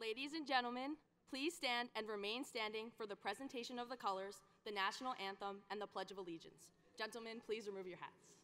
Ladies and gentlemen, please stand and remain standing for the presentation of the colors, the national anthem, and the Pledge of Allegiance. Gentlemen, please remove your hats.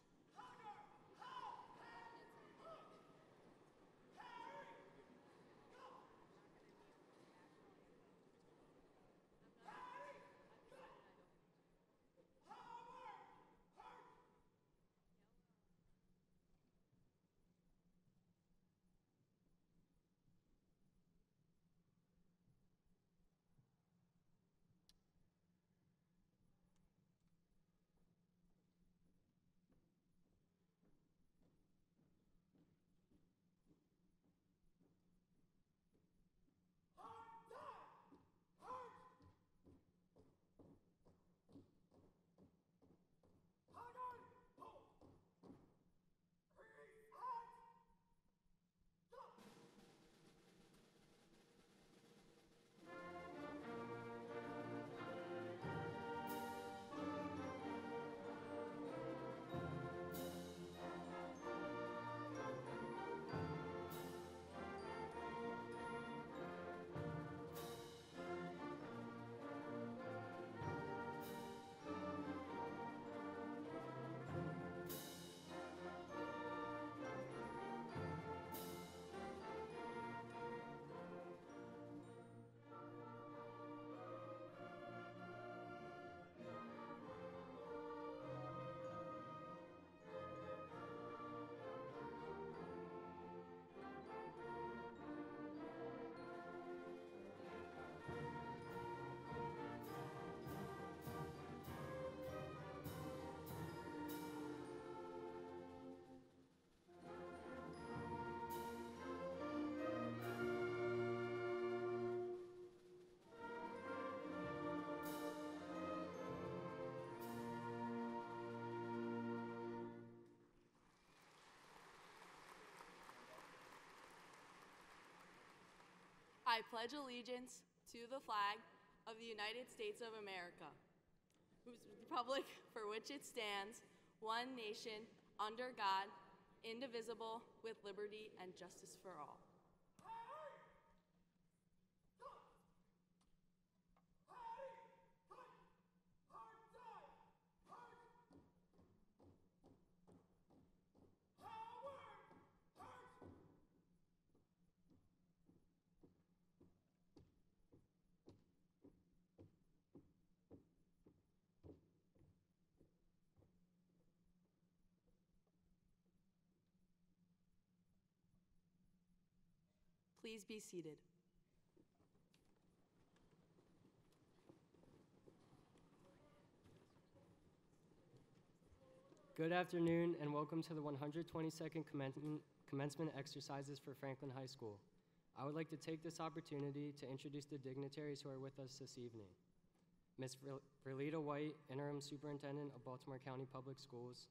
I pledge allegiance to the flag of the United States of America, whose republic for which it stands, one nation, under God, indivisible, with liberty and justice for all. Please be seated. Good afternoon and welcome to the 122nd commencement, exercises for Franklin High School. I would like to take this opportunity to introduce the dignitaries who are with us this evening. Ms. Verletta White, Interim Superintendent of Baltimore County Public Schools.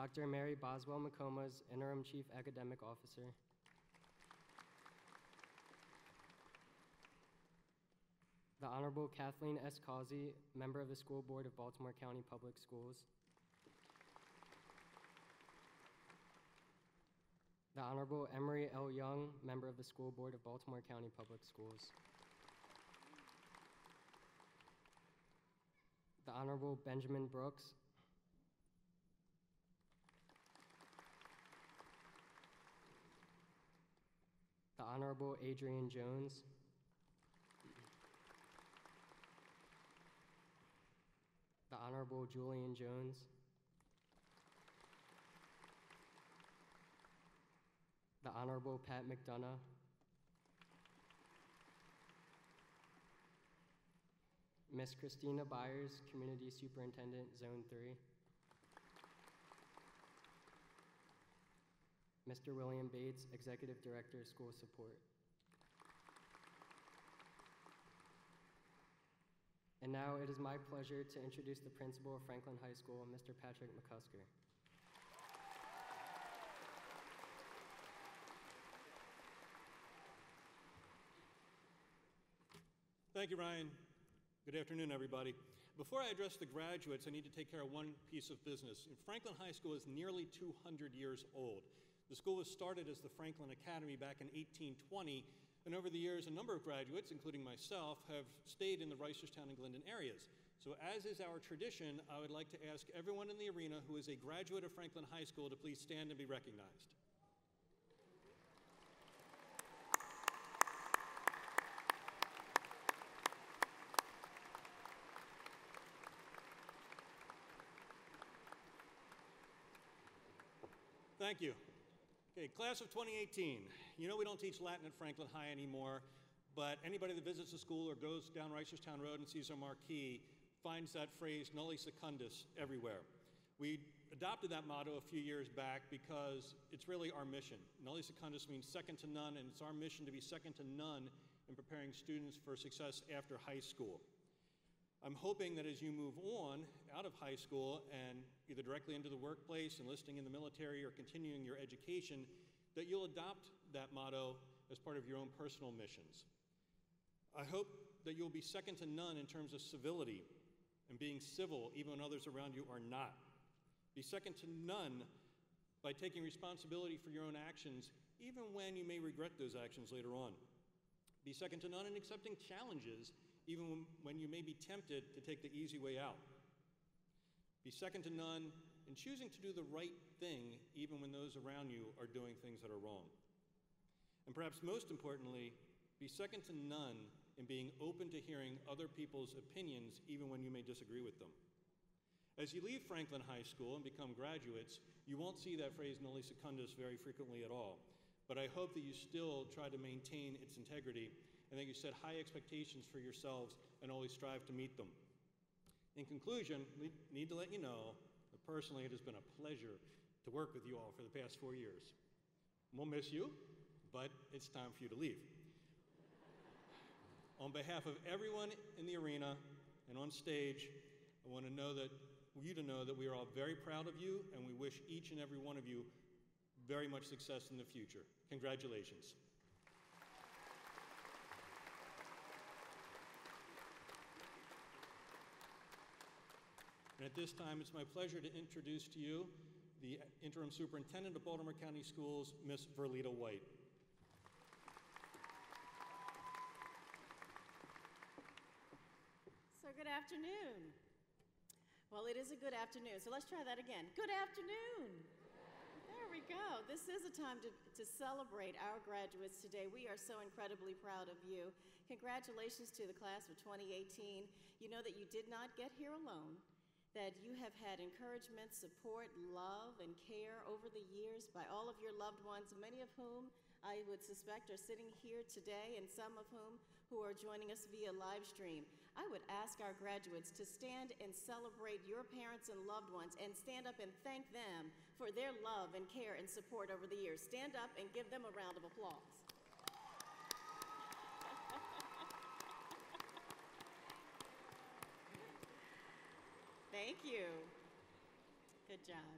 Dr. Mary Boswell McComas, Interim Chief Academic Officer. The Honorable Kathleen S. Causey, Member of the School Board of Baltimore County Public Schools. The Honorable Emery L. Young, Member of the School Board of Baltimore County Public Schools. The Honorable Benjamin Brooks, The Honorable Adrienne Jones. The Honorable Julian Jones. The Honorable Pat McDonough. Miss Christina Byers, Community Superintendent, Zone 3. Mr. William Bates, Executive Director, School Support. And now it is my pleasure to introduce the principal of Franklin High School, Mr. Patrick McCusker. Thank you, Ryan. Good afternoon, everybody. Before I address the graduates, I need to take care of one piece of business. Franklin High School is nearly 200 years old. The school was started as the Franklin Academy back in 1820, and over the years, a number of graduates, including myself, have stayed in the Reisterstown and Glyndon areas. So, as is our tradition, I would like to ask everyone in the arena who is a graduate of Franklin High School to please stand and be recognized. Thank you. Class of 2018. You know we don't teach Latin at Franklin High anymore, but anybody that visits the school or goes down Reisterstown Road and sees our marquee finds that phrase nulli secundus everywhere. We adopted that motto a few years back because it's really our mission. Nulli secundus means second to none, and it's our mission to be second to none in preparing students for success after high school. I'm hoping that as you move on out of high school and either directly into the workplace, enlisting in the military, or continuing your education, that you'll adopt that motto as part of your own personal missions. I hope that you'll be second to none in terms of civility and being civil even when others around you are not. Be second to none by taking responsibility for your own actions, even when you may regret those actions later on. Be second to none in accepting challenges even when you may be tempted to take the easy way out. Be second to none in choosing to do the right thing, even when those around you are doing things that are wrong. And perhaps most importantly, be second to none in being open to hearing other people's opinions, even when you may disagree with them. As you leave Franklin High School and become graduates, you won't see that phrase nulli secundus very frequently at all. But I hope that you still try to maintain its integrity and that you set high expectations for yourselves and always strive to meet them. In conclusion, we need to let you know that personally it has been a pleasure to work with you all for the past four years. We'll miss you, but it's time for you to leave. on behalf of everyone in the arena and on stage, I want to know that you to know that we are all very proud of you and we wish each and every one of you very much success in the future. Congratulations. And at this time, it's my pleasure to introduce to you the interim superintendent of Baltimore County Schools, Ms. Verletta White. So, good afternoon. Well, it is a good afternoon, so let's try that again. Good afternoon. There we go. This is a time to, to celebrate our graduates today. We are so incredibly proud of you. Congratulations to the class of 2018. You know that you did not get here alone that you have had encouragement, support, love, and care over the years by all of your loved ones, many of whom I would suspect are sitting here today, and some of whom who are joining us via live stream. I would ask our graduates to stand and celebrate your parents and loved ones and stand up and thank them for their love and care and support over the years. Stand up and give them a round of applause. Thank you. Good job.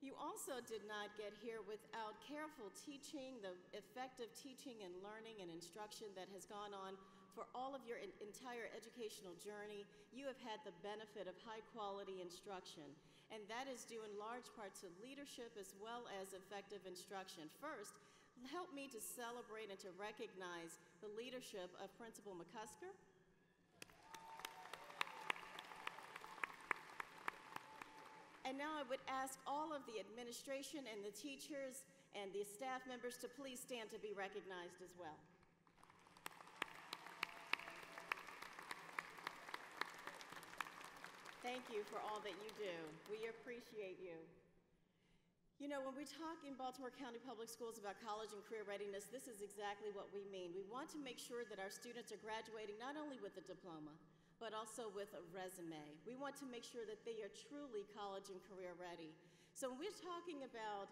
You also did not get here without careful teaching, the effective teaching and learning and instruction that has gone on for all of your entire educational journey. You have had the benefit of high quality instruction, and that is due in large part to leadership as well as effective instruction. First, help me to celebrate and to recognize the leadership of Principal McCusker, And now I would ask all of the administration and the teachers and the staff members to please stand to be recognized as well. Thank you for all that you do. We appreciate you. You know, when we talk in Baltimore County Public Schools about college and career readiness, this is exactly what we mean. We want to make sure that our students are graduating not only with a diploma, but also with a resume. We want to make sure that they are truly college and career ready. So when we're talking about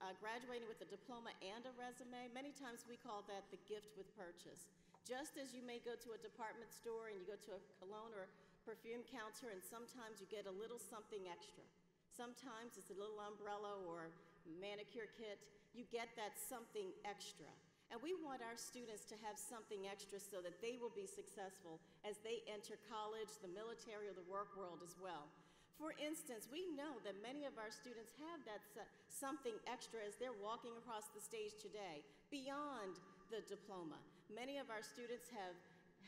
uh, graduating with a diploma and a resume, many times we call that the gift with purchase. Just as you may go to a department store and you go to a cologne or perfume counter and sometimes you get a little something extra. Sometimes it's a little umbrella or manicure kit. You get that something extra. And we want our students to have something extra so that they will be successful as they enter college, the military, or the work world as well. For instance, we know that many of our students have that something extra as they're walking across the stage today, beyond the diploma. Many of our students have,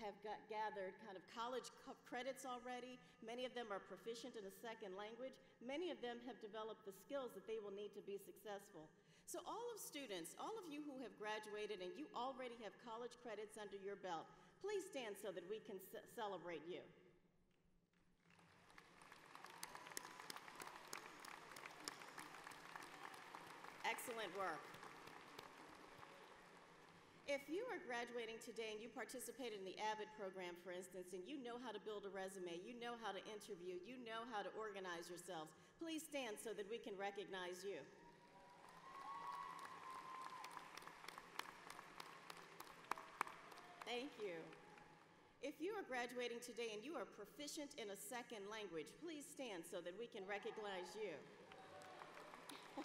have got, gathered kind of college co- credits already. Many of them are proficient in a second language. Many of them have developed the skills that they will need to be successful. So, all of students, all of you who have graduated and you already have college credits under your belt, please stand so that we can ce- celebrate you. Excellent work. If you are graduating today and you participated in the AVID program, for instance, and you know how to build a resume, you know how to interview, you know how to organize yourselves, please stand so that we can recognize you. Thank you. If you are graduating today and you are proficient in a second language, please stand so that we can recognize you.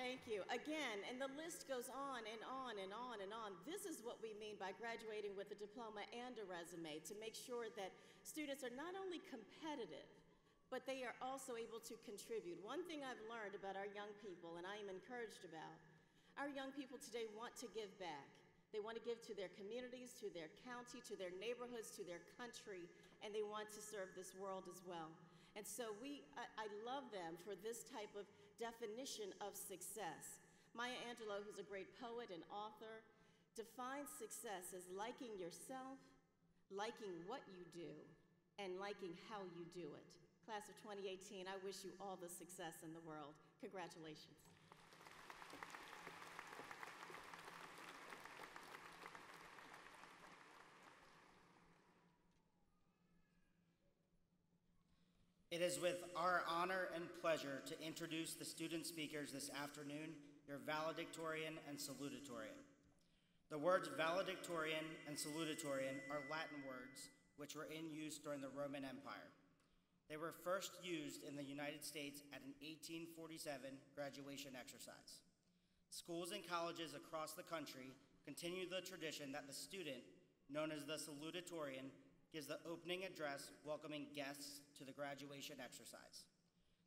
Thank you. Again, and the list goes on and on and on and on. This is what we mean by graduating with a diploma and a resume to make sure that students are not only competitive, but they are also able to contribute. One thing I've learned about our young people, and I am encouraged about, our young people today want to give back. They want to give to their communities, to their county, to their neighborhoods, to their country, and they want to serve this world as well. And so we, I, I love them for this type of definition of success. Maya Angelou, who's a great poet and author, defines success as liking yourself, liking what you do, and liking how you do it. Class of 2018, I wish you all the success in the world. Congratulations. It is with our honor and pleasure to introduce the student speakers this afternoon, your valedictorian and salutatorian. The words valedictorian and salutatorian are Latin words which were in use during the Roman Empire. They were first used in the United States at an 1847 graduation exercise. Schools and colleges across the country continue the tradition that the student, known as the salutatorian, gives the opening address welcoming guests to the graduation exercise.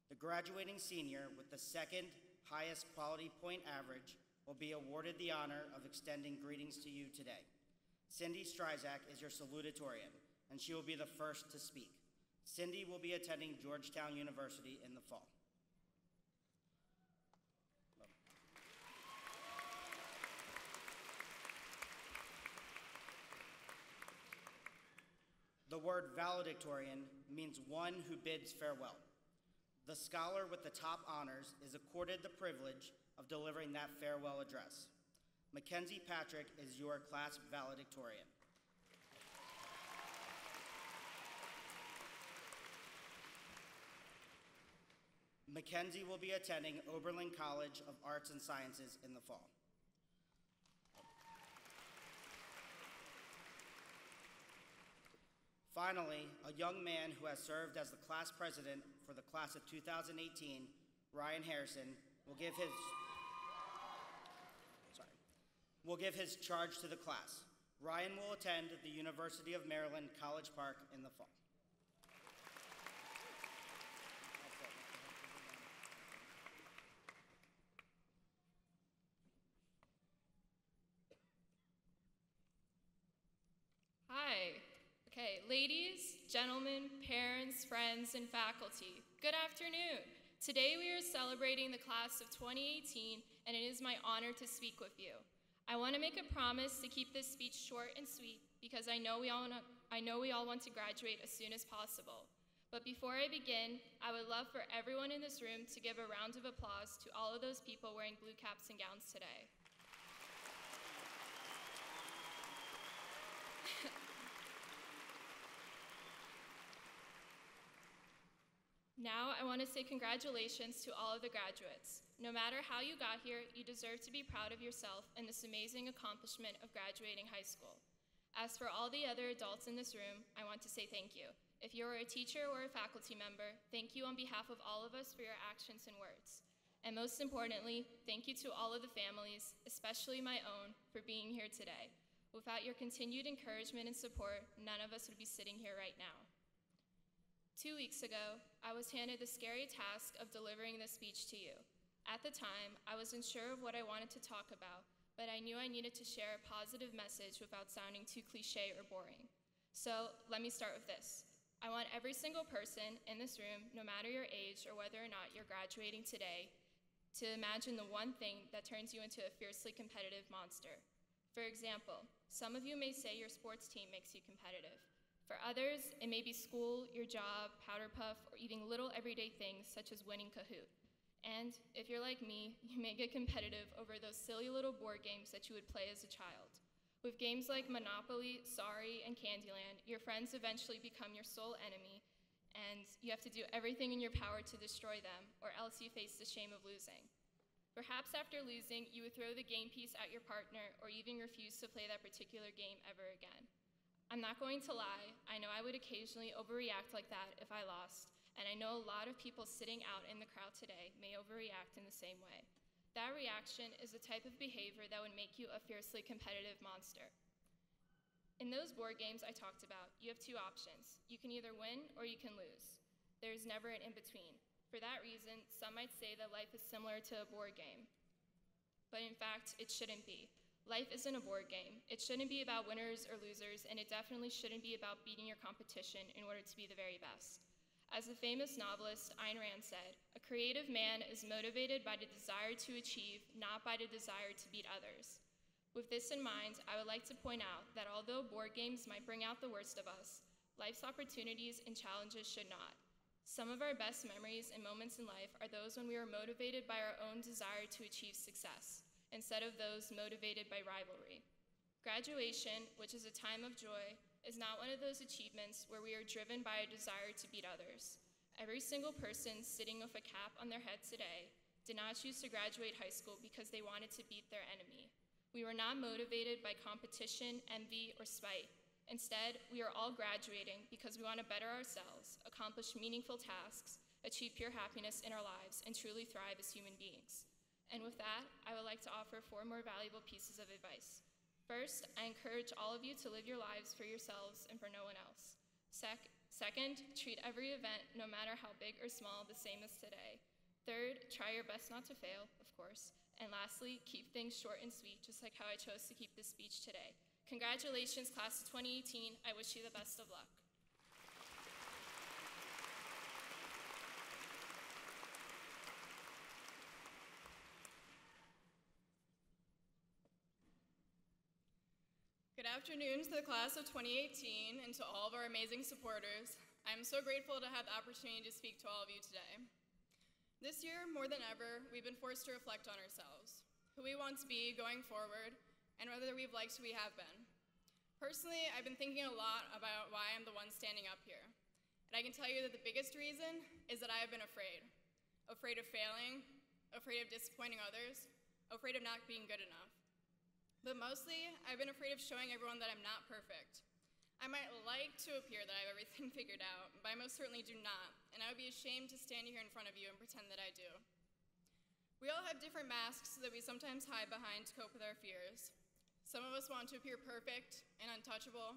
The graduating senior with the second highest quality point average will be awarded the honor of extending greetings to you today. Cindy Strizak is your salutatorian, and she will be the first to speak. Cindy will be attending Georgetown University in the fall. The word valedictorian means one who bids farewell. The scholar with the top honors is accorded the privilege of delivering that farewell address. Mackenzie Patrick is your class valedictorian. Mackenzie will be attending Oberlin College of Arts and Sciences in the fall. Finally, a young man who has served as the class president for the class of 2018, Ryan Harrison, will give his sorry, will give his charge to the class. Ryan will attend the University of Maryland College Park in the fall. Hi. Okay, ladies, gentlemen, parents, friends, and faculty, good afternoon. Today we are celebrating the class of 2018, and it is my honor to speak with you. I want to make a promise to keep this speech short and sweet because I know we all wanna, I know we all want to graduate as soon as possible. But before I begin, I would love for everyone in this room to give a round of applause to all of those people wearing blue caps and gowns today. Now, I want to say congratulations to all of the graduates. No matter how you got here, you deserve to be proud of yourself and this amazing accomplishment of graduating high school. As for all the other adults in this room, I want to say thank you. If you are a teacher or a faculty member, thank you on behalf of all of us for your actions and words. And most importantly, thank you to all of the families, especially my own, for being here today. Without your continued encouragement and support, none of us would be sitting here right now. Two weeks ago, I was handed the scary task of delivering this speech to you. At the time, I wasn't sure of what I wanted to talk about, but I knew I needed to share a positive message without sounding too cliche or boring. So let me start with this. I want every single person in this room, no matter your age or whether or not you're graduating today, to imagine the one thing that turns you into a fiercely competitive monster. For example, some of you may say your sports team makes you competitive. For others, it may be school, your job, powder puff, or even little everyday things such as winning Kahoot. And if you're like me, you may get competitive over those silly little board games that you would play as a child. With games like Monopoly, Sorry, and Candyland, your friends eventually become your sole enemy, and you have to do everything in your power to destroy them, or else you face the shame of losing. Perhaps after losing, you would throw the game piece at your partner, or even refuse to play that particular game ever again. I'm not going to lie, I know I would occasionally overreact like that if I lost, and I know a lot of people sitting out in the crowd today may overreact in the same way. That reaction is the type of behavior that would make you a fiercely competitive monster. In those board games I talked about, you have two options. You can either win or you can lose. There's never an in between. For that reason, some might say that life is similar to a board game. But in fact, it shouldn't be. Life isn't a board game. It shouldn't be about winners or losers, and it definitely shouldn't be about beating your competition in order to be the very best. As the famous novelist Ayn Rand said, a creative man is motivated by the desire to achieve, not by the desire to beat others. With this in mind, I would like to point out that although board games might bring out the worst of us, life's opportunities and challenges should not. Some of our best memories and moments in life are those when we are motivated by our own desire to achieve success, instead of those motivated by rivalry. Graduation, which is a time of joy, is not one of those achievements where we are driven by a desire to beat others. Every single person sitting with a cap on their head today did not choose to graduate high school because they wanted to beat their enemy. We were not motivated by competition, envy, or spite. Instead, we are all graduating because we want to better ourselves, accomplish meaningful tasks, achieve pure happiness in our lives, and truly thrive as human beings. And with that, I would like to offer four more valuable pieces of advice. First, I encourage all of you to live your lives for yourselves and for no one else. Sec- second, treat every event, no matter how big or small, the same as today. Third, try your best not to fail, of course. And lastly, keep things short and sweet, just like how I chose to keep this speech today. Congratulations, class of 2018. I wish you the best of luck. Good afternoon to the class of 2018 and to all of our amazing supporters. I'm so grateful to have the opportunity to speak to all of you today. This year, more than ever, we've been forced to reflect on ourselves, who we want to be going forward, and whether we've liked who we have been. Personally, I've been thinking a lot about why I'm the one standing up here. And I can tell you that the biggest reason is that I have been afraid. Afraid of failing, afraid of disappointing others, afraid of not being good enough. But mostly, I've been afraid of showing everyone that I'm not perfect. I might like to appear that I have everything figured out, but I most certainly do not, and I would be ashamed to stand here in front of you and pretend that I do. We all have different masks that we sometimes hide behind to cope with our fears. Some of us want to appear perfect and untouchable.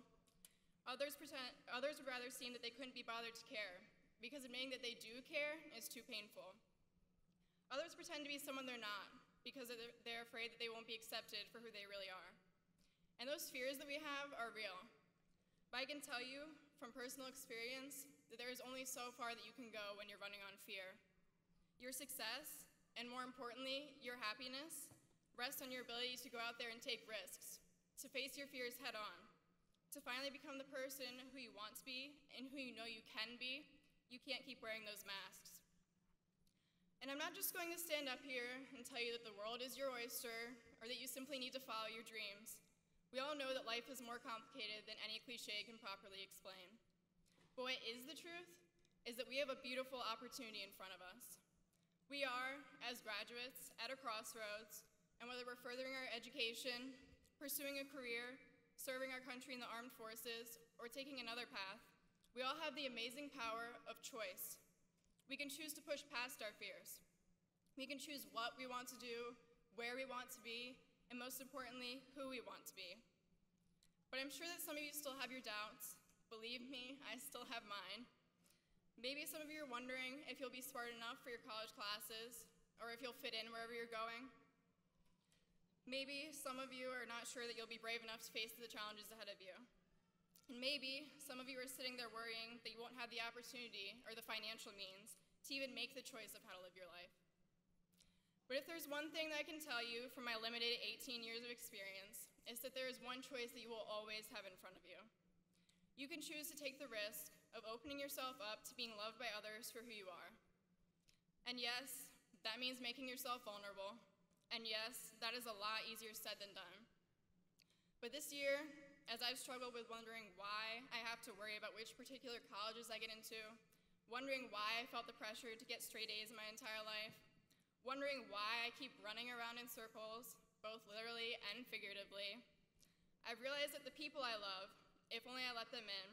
Others, pretend, others would rather seem that they couldn't be bothered to care, because admitting that they do care is too painful. Others pretend to be someone they're not, because they're afraid that they won't be accepted for who they really are. And those fears that we have are real. But I can tell you from personal experience that there is only so far that you can go when you're running on fear. Your success, and more importantly, your happiness, rests on your ability to go out there and take risks, to face your fears head on, to finally become the person who you want to be and who you know you can be. You can't keep wearing those masks. And I'm not just going to stand up here and tell you that the world is your oyster or that you simply need to follow your dreams. We all know that life is more complicated than any cliche can properly explain. But what is the truth is that we have a beautiful opportunity in front of us. We are, as graduates, at a crossroads, and whether we're furthering our education, pursuing a career, serving our country in the armed forces, or taking another path, we all have the amazing power of choice we can choose to push past our fears. We can choose what we want to do, where we want to be, and most importantly, who we want to be. But I'm sure that some of you still have your doubts. Believe me, I still have mine. Maybe some of you are wondering if you'll be smart enough for your college classes, or if you'll fit in wherever you're going. Maybe some of you are not sure that you'll be brave enough to face the challenges ahead of you. And maybe some of you are sitting there worrying that you won't have the opportunity or the financial means to even make the choice of how to live your life. But if there's one thing that I can tell you from my limited 18 years of experience, is that there is one choice that you will always have in front of you. You can choose to take the risk of opening yourself up to being loved by others for who you are. And yes, that means making yourself vulnerable and yes, that is a lot easier said than done. But this year, as I've struggled with wondering why I have to worry about which particular colleges I get into, wondering why I felt the pressure to get straight A's in my entire life, wondering why I keep running around in circles, both literally and figuratively, I've realized that the people I love, if only I let them in,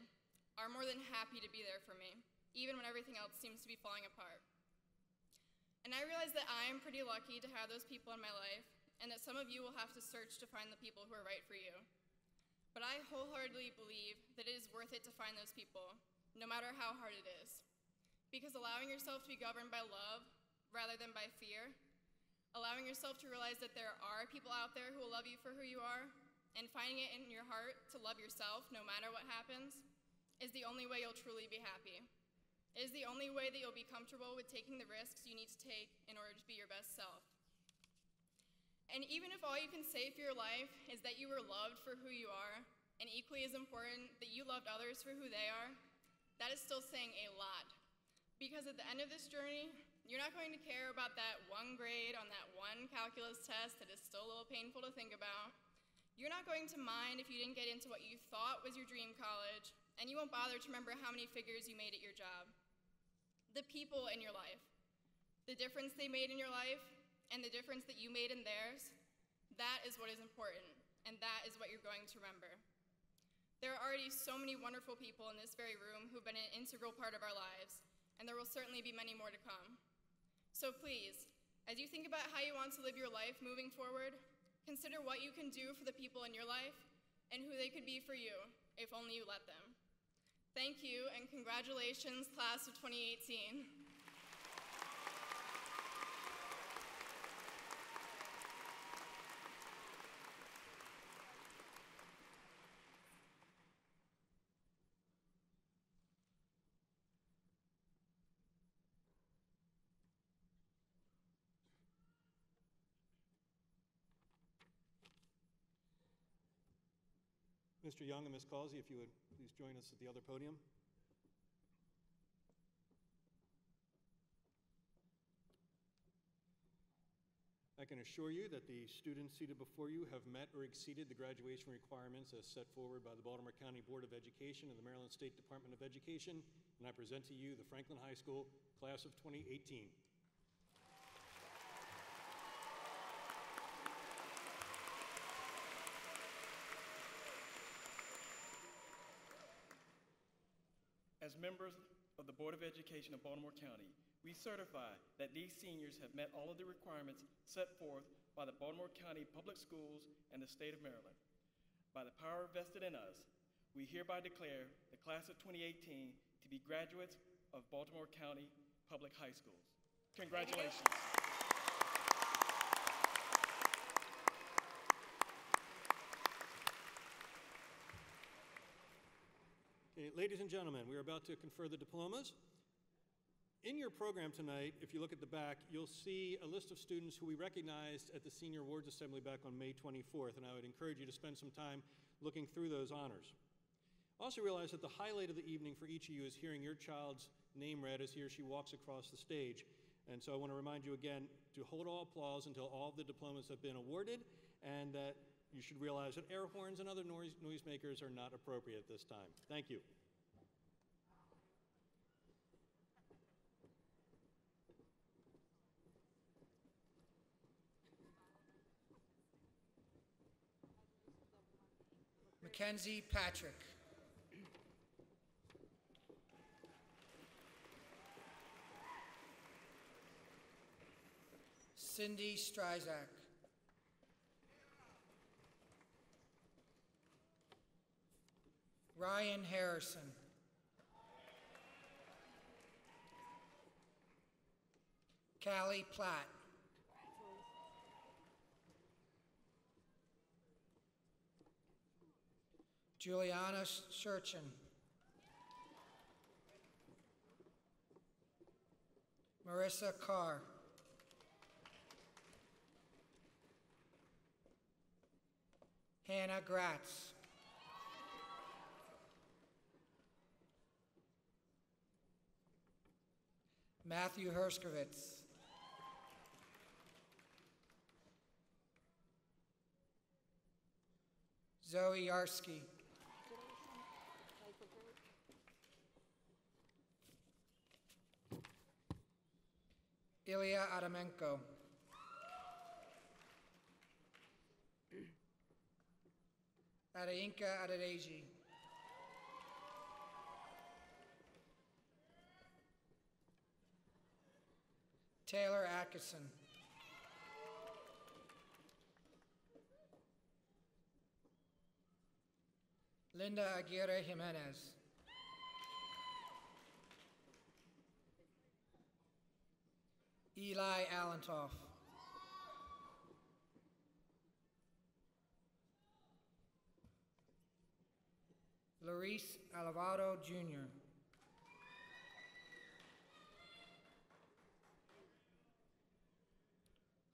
are more than happy to be there for me, even when everything else seems to be falling apart. And I realize that I am pretty lucky to have those people in my life, and that some of you will have to search to find the people who are right for you. But I wholeheartedly believe that it is worth it to find those people, no matter how hard it is. Because allowing yourself to be governed by love rather than by fear, allowing yourself to realize that there are people out there who will love you for who you are, and finding it in your heart to love yourself no matter what happens, is the only way you'll truly be happy. It is the only way that you'll be comfortable with taking the risks you need to take in order to be your best self. And even if all you can say for your life is that you were loved for who you are, and equally as important, that you loved others for who they are, that is still saying a lot. Because at the end of this journey, you're not going to care about that one grade on that one calculus test that is still a little painful to think about. You're not going to mind if you didn't get into what you thought was your dream college, and you won't bother to remember how many figures you made at your job the people in your life, the difference they made in your life, and the difference that you made in theirs, that is what is important, and that is what you're going to remember. There are already so many wonderful people in this very room who've been an integral part of our lives, and there will certainly be many more to come. So please, as you think about how you want to live your life moving forward, consider what you can do for the people in your life and who they could be for you, if only you let them. Thank you and congratulations, class of 2018. Mr. Young and Ms. Causey, if you would please join us at the other podium. I can assure you that the students seated before you have met or exceeded the graduation requirements as set forward by the Baltimore County Board of Education and the Maryland State Department of Education, and I present to you the Franklin High School Class of 2018. As members of the Board of Education of Baltimore County, we certify that these seniors have met all of the requirements set forth by the Baltimore County Public Schools and the state of Maryland. By the power vested in us, we hereby declare the class of 2018 to be graduates of Baltimore County Public High Schools. Congratulations. Ladies and gentlemen, we are about to confer the diplomas. In your program tonight, if you look at the back, you'll see a list of students who we recognized at the Senior Awards Assembly back on May 24th, and I would encourage you to spend some time looking through those honors. Also realize that the highlight of the evening for each of you is hearing your child's name read as he or she walks across the stage. And so I want to remind you again to hold all applause until all the diplomas have been awarded, and that you should realize that air horns and other noise, noisemakers are not appropriate at this time. Thank you. Mackenzie Patrick. Cindy Stryzak. Ryan Harrison. Callie Platt. Juliana Sherchin. Marissa Carr. Hannah Gratz. Matthew Herskovitz. Zoe Yarsky. Ilya Adamenko. Adayinka Adedeji. Taylor Atkinson. Linda Aguirre Jimenez. Eli Allentoff. Larice Alvarado Jr.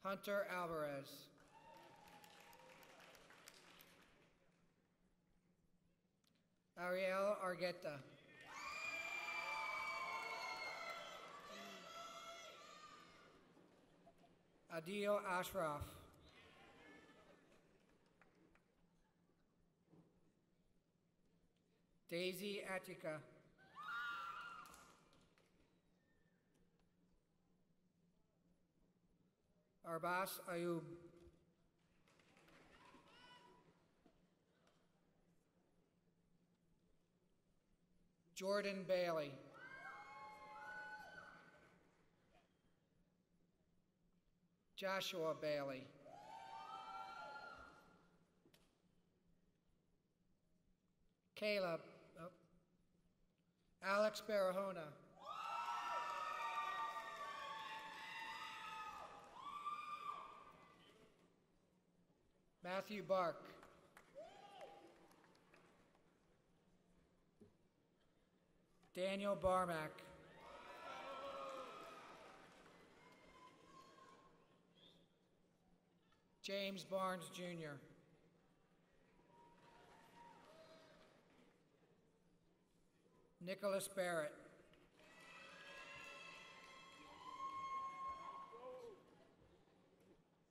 Hunter Alvarez. Ariel Argueta. Adil Ashraf. Daisy Attica. Arbas Ayub. Jordan Bailey. Joshua Bailey. Caleb. oh. Alex Barahona. Matthew Bark. Daniel Barmack. James Barnes Jr. Nicholas Barrett.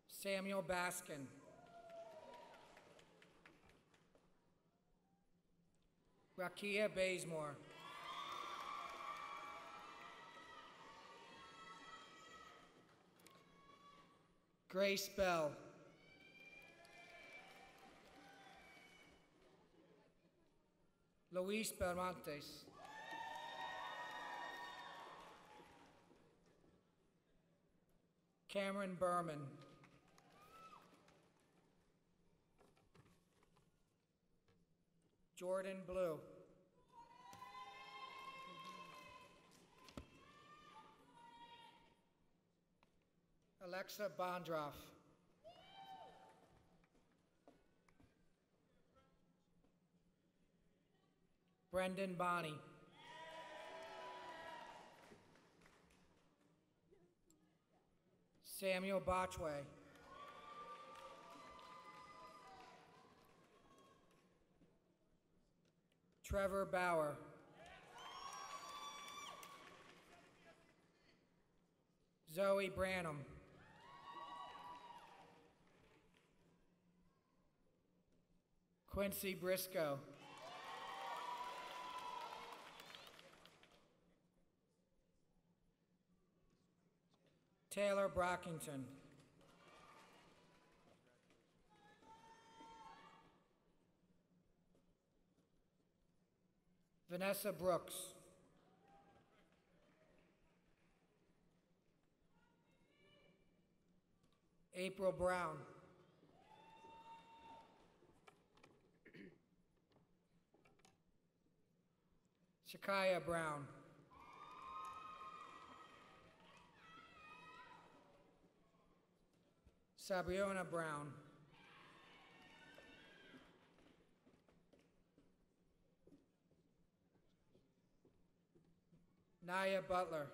Samuel Baskin. Rakia Bazemore. Grace Bell. Luis Belmontes. Cameron Berman. Jordan Blue. Alexa Bondroff. Brendan Bonney. Samuel Botchway. Trevor Bauer. Zoe Branham. Quincy Briscoe. Taylor Brockington. Vanessa Brooks. April Brown. Shakaya Brown. Sabriona Brown. Naya Butler.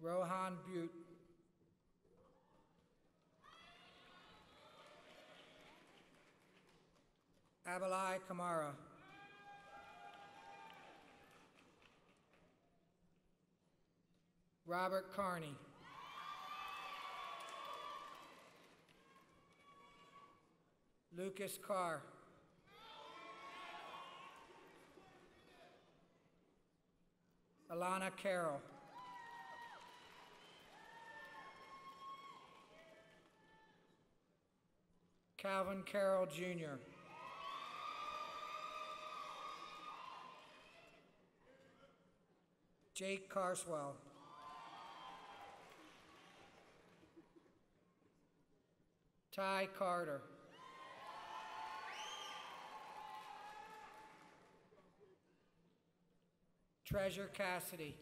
Rohan Butte. Abalai Kamara. Robert Carney. Lucas Carr. Alana Carroll. Calvin Carroll Jr. Jake Carswell. Ty Carter. Treasure Cassidy.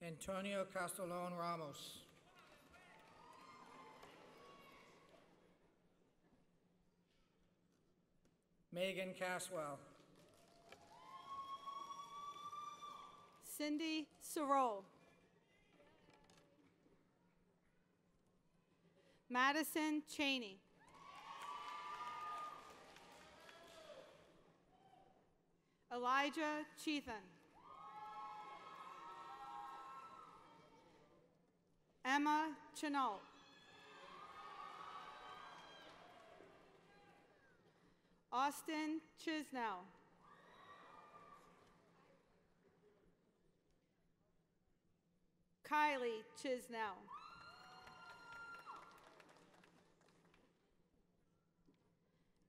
Antonio Castellon Ramos. Megan Caswell. Cindy Sorrell. Madison Cheney. Elijah Cheethan. Emma Chenault. Austin Chisnell. Kylie Chisnell.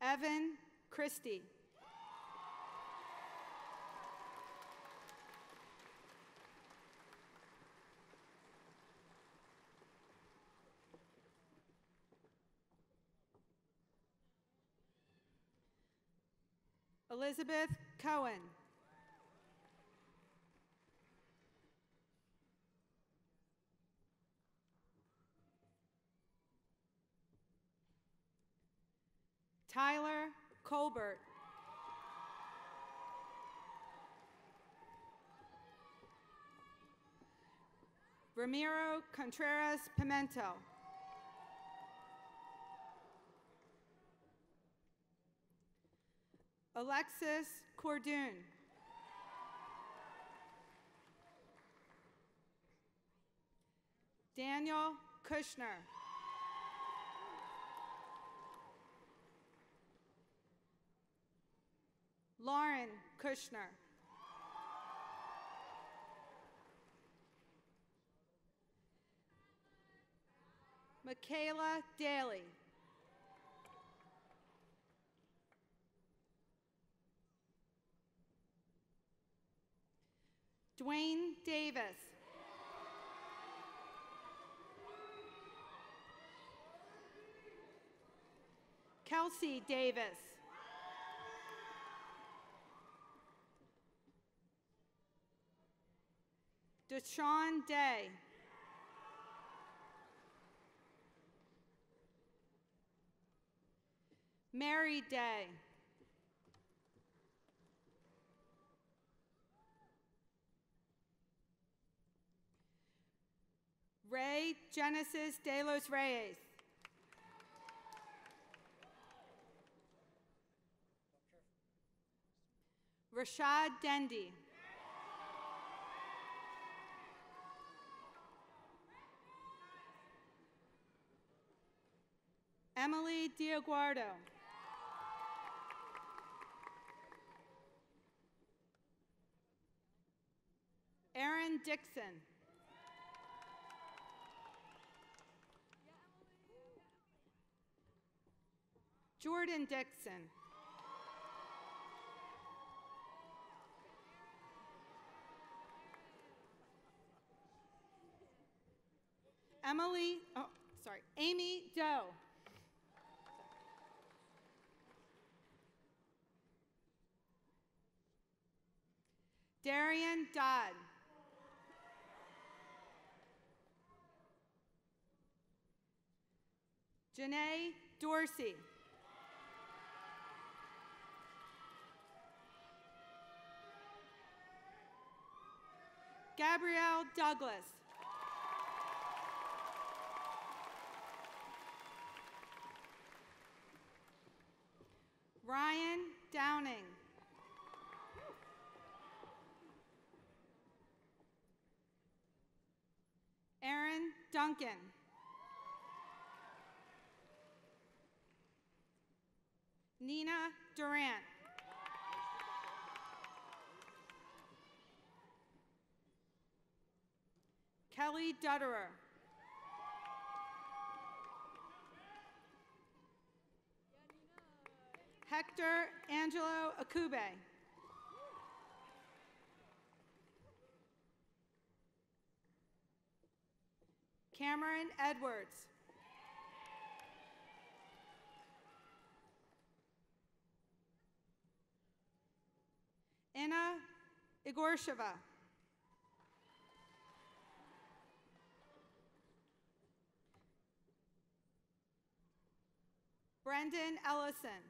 Evan Christie. Elizabeth Cohen. Tyler Colbert. Ramiro Contreras Pimento. Alexis Cordoon. Daniel Kushner. Lauren Kushner. Michaela Daly. Dwayne Davis. Kelsey Davis. Deshaun Day. Mary Day. Ray Genesis de los Reyes. Rashad Dendy. Emily Diaguardo. Aaron Dixon. Jordan Dixon. Emily, oh, sorry, Amy Doe. Darian Dodd. Janae Dorsey. Gabrielle Douglas. Ryan Downing. Aaron Duncan. Nina Durant. Kelly Dutterer. Hector Angelo Akube. Cameron Edwards. Anna Igorsheva. Brendan Ellison.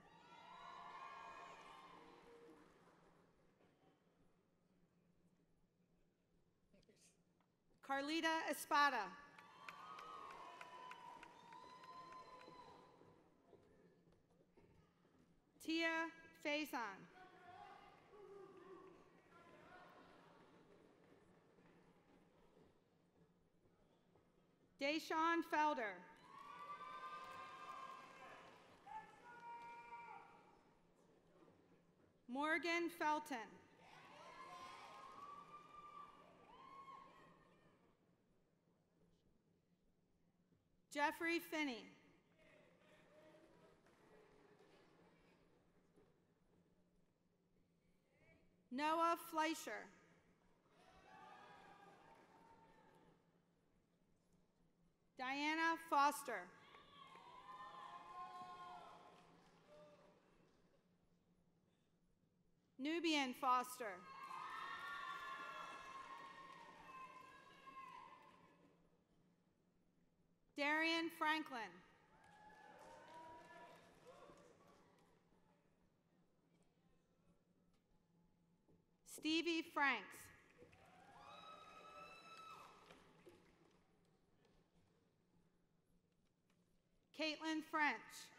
Carlita Espada. Tia Faison. Deshaun Felder. Morgan Felton. Jeffrey Finney. Noah Fleischer. Diana Foster. Nubian Foster. Darian Franklin. Stevie Franks. Caitlin French.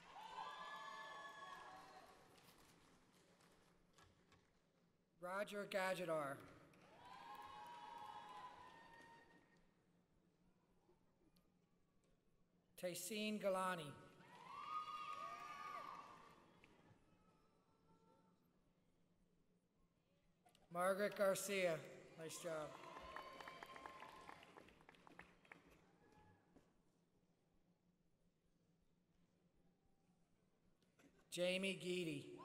Roger Gadgetar. Taysine Galani. Margaret Garcia. Nice job. Jamie Geedy.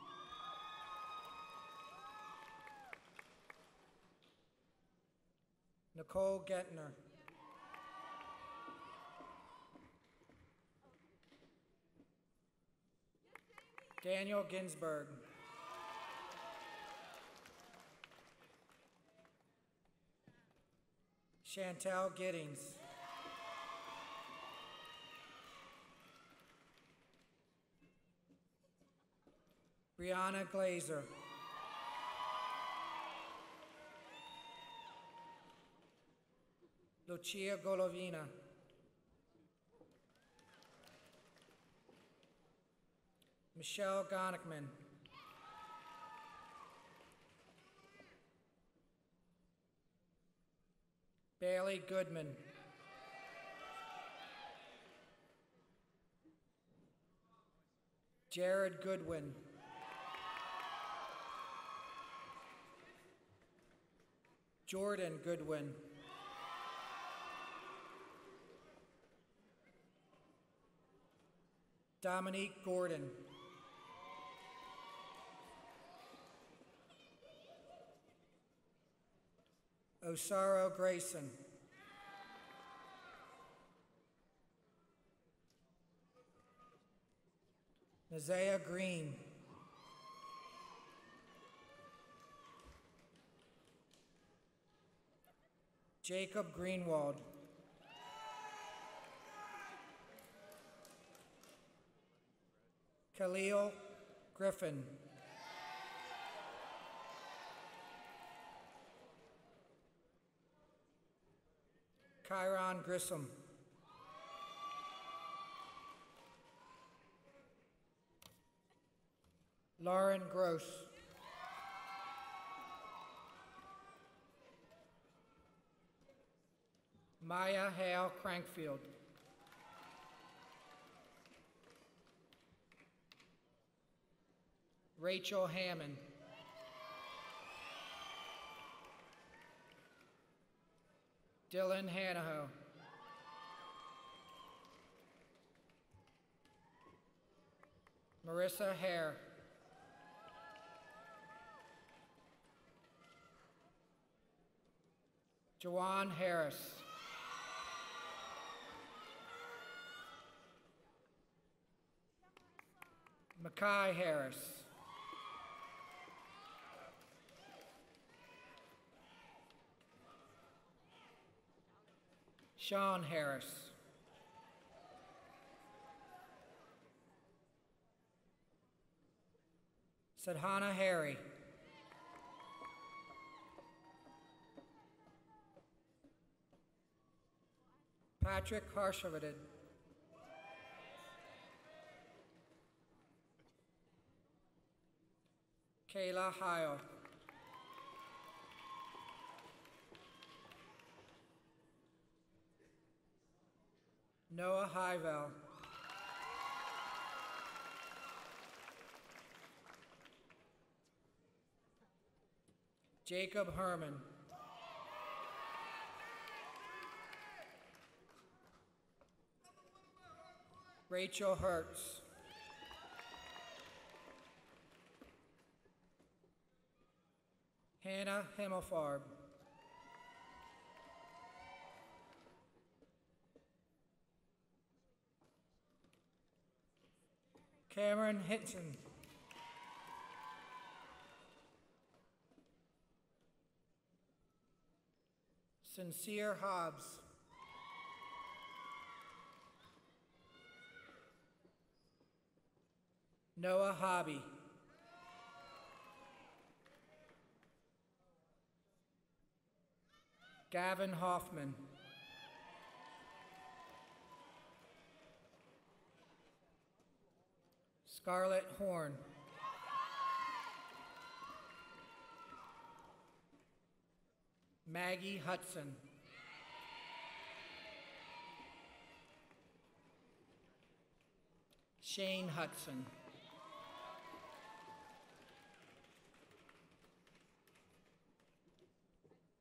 Nicole Gettner. Daniel Ginsberg. Chantel Giddings. Brianna Glazer. Lucia Golovina. Michelle Gonickman. Bailey Goodman. Jared Goodwin. Jordan Goodwin. Dominique Gordon. Osaro Grayson. Isaiah Green. Jacob Greenwald. Khalil Griffin. Chiron Grissom. Lauren Gross. Maya Hale Crankfield. Rachel Hammond. Dylan Hanaho. Marissa Hare. Jawan Harris. Makai Harris. Sean Harris. Sadhana Harry. Patrick Harshavadid. Kayla Heil. Noah Highvell. Jacob Herman. Rachel Hertz. Hannah Himmelfarb. Cameron Hinton. Sincere Hobbs. Noah Hobby. Gavin Hoffman. Scarlett Horn. Maggie Hudson. Shane Hudson.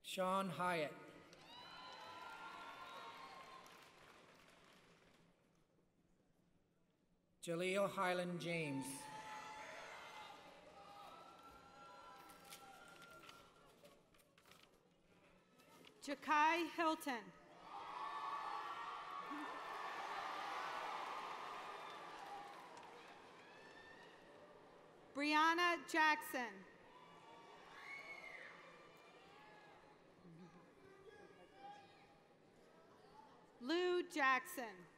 Sean Hyatt. Jaleel Highland James. Jakai Hilton. Brianna Jackson. Lou Jackson.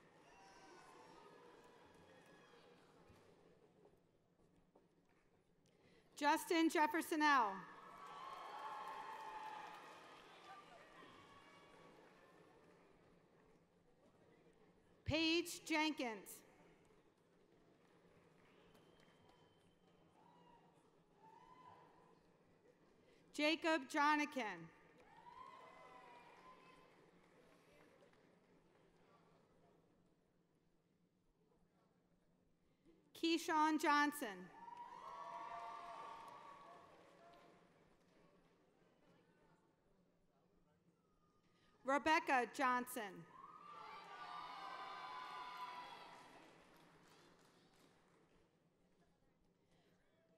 Justin Jeffersonell. Paige Jenkins. Jacob Jonikin. Keyshawn Johnson. Rebecca Johnson.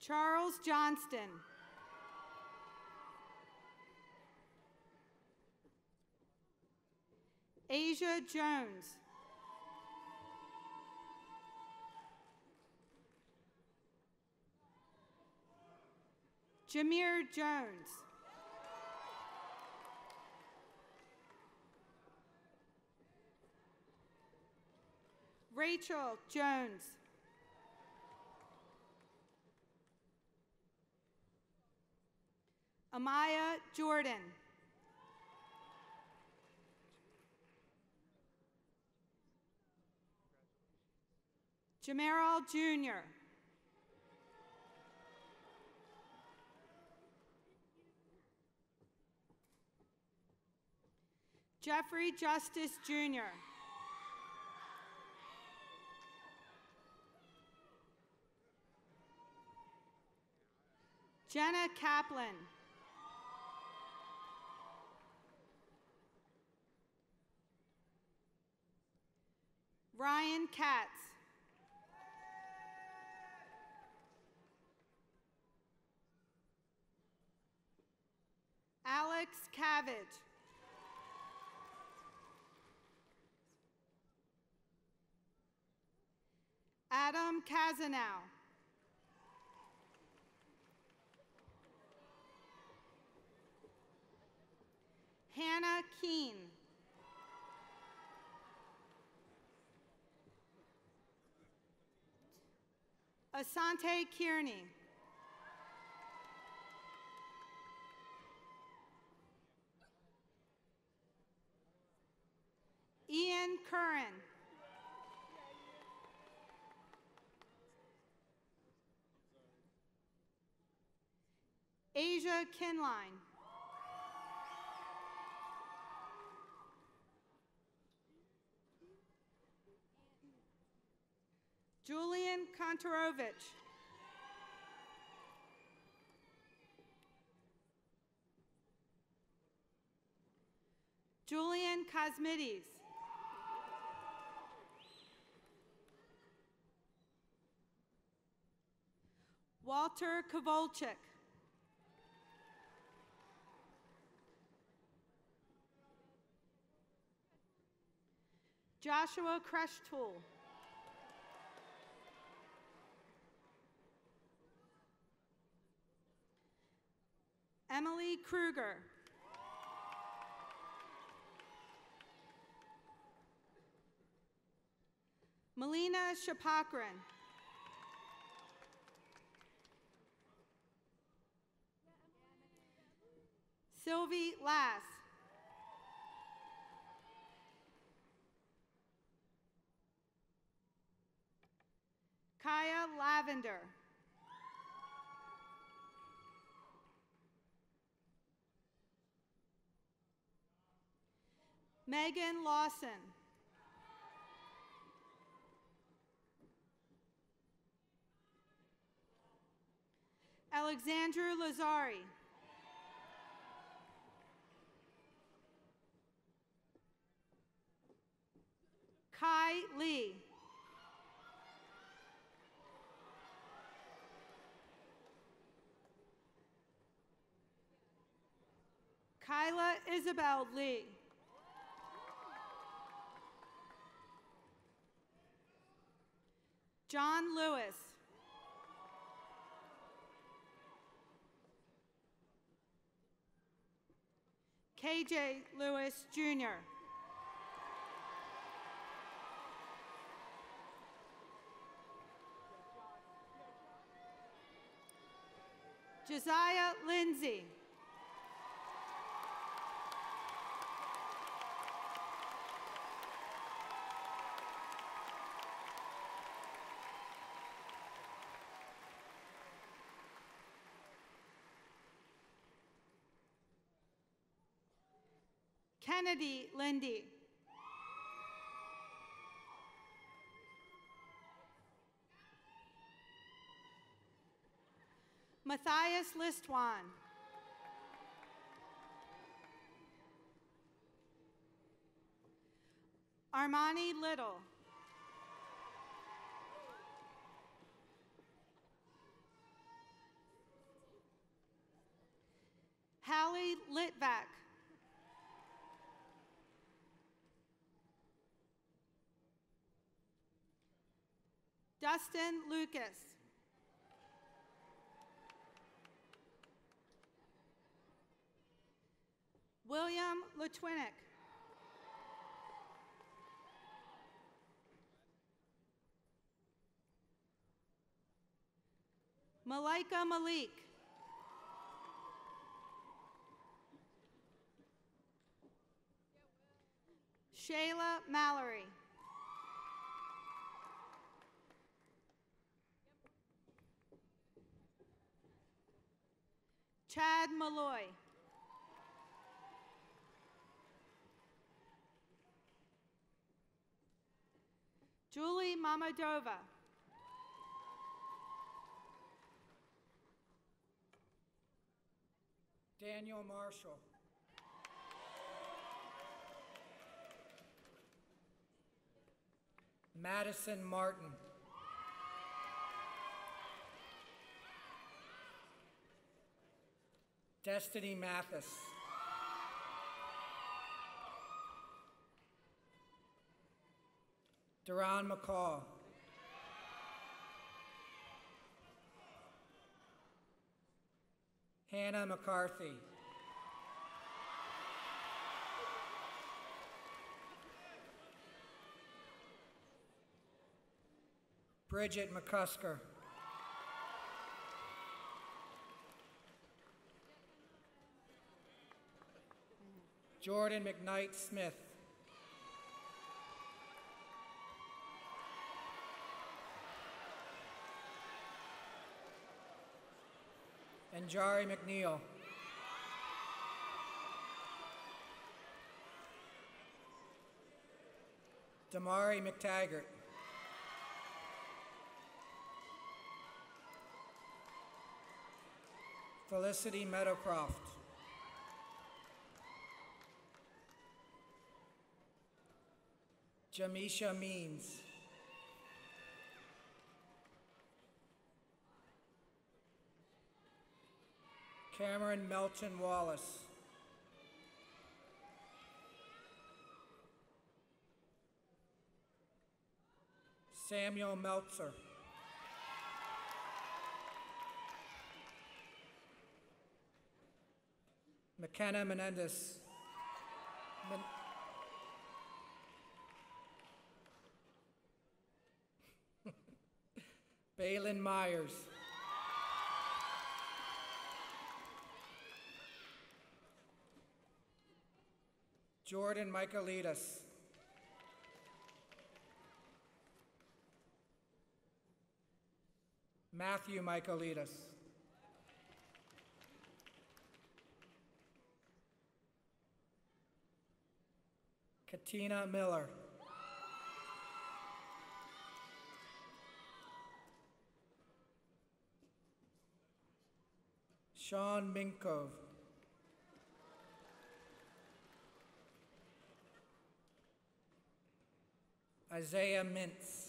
Charles Johnston. Asia Jones. Jameer Jones. Rachel Jones. Amaya Jordan. Jameral Jr. Jeffrey Justice Jr. Jenna Kaplan. Ryan Katz. Alex Cabbage. Adam Kazanow. Hannah Keen. Asante Kearney. Ian Curran. Asia Kinline. Julian Kontorovich. Julian Cosmides. Walter Kovalchik. Joshua Creshtool. Emily Kruger. Melina Shapakran. Sylvie Lass. Kaya Lavender. Megan Lawson. Alexandra Lazari. Kai Lee. Kyla Isabel Lee. John Lewis. KJ Lewis Jr. Josiah Lindsay. Kennedy Lindy. Matthias Listwan. Armani Little. Hallie Litvak. Dustin Lucas. William Litwinick. Malika Malik. Shayla Mallory. Chad Malloy. Julie Mamadova. Daniel Marshall. Madison Martin. Destiny Mathis. Duran McCall. Hannah McCarthy. Bridget McCusker. Jordan McKnight Smith. And Jari McNeil. Damari McTaggart. Felicity Meadowcroft. Jamisha Means. Cameron Melton Wallace. Samuel Meltzer. McKenna Menendez. Men- Balin Myers. Jordan Michaelides. Matthew Michaelides. Katina Miller. Sean Minkov. Isaiah Mintz.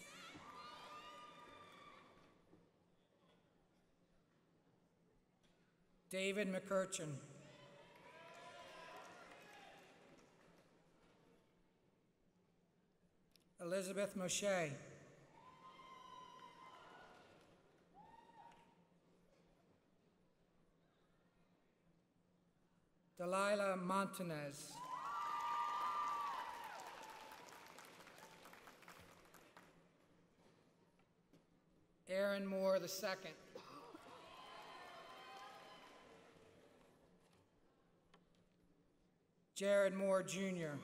David McCurchin. Elizabeth Moshe. Delilah Montanez. Aaron Moore II. Jared Moore Jr.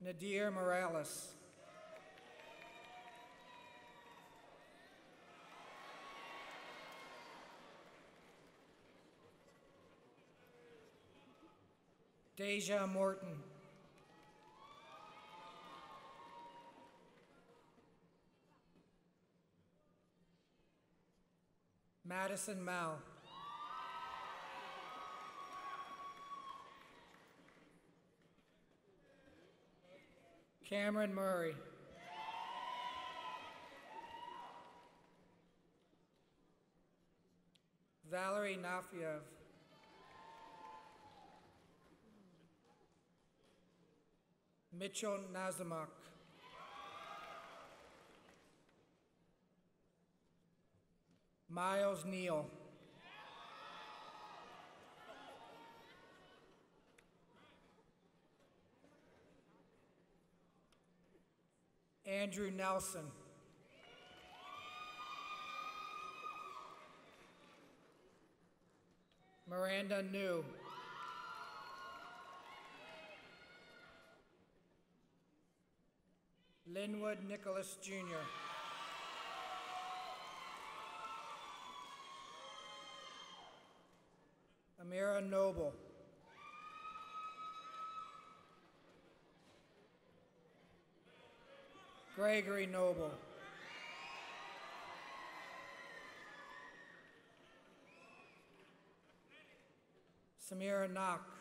Nadir Morales. Deja Morton. Madison Mao. Cameron Murray. Valerie Nafiev. Mitchell Nazamak. Miles Neal. Andrew Nelson. Miranda New. Linwood Nicholas Jr. Amira Noble. Gregory Noble. Samira Knock.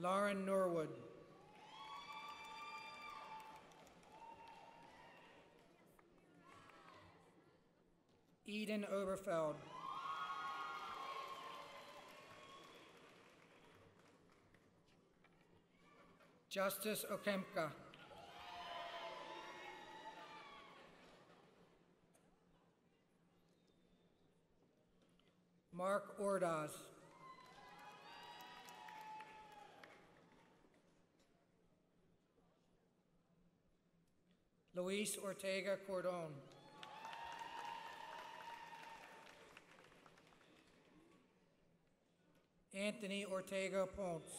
Lauren Norwood. Eden Oberfeld. Justice Okemka. Mark Ordaz. Luis Ortega Cordon. Anthony Ortega Ponce.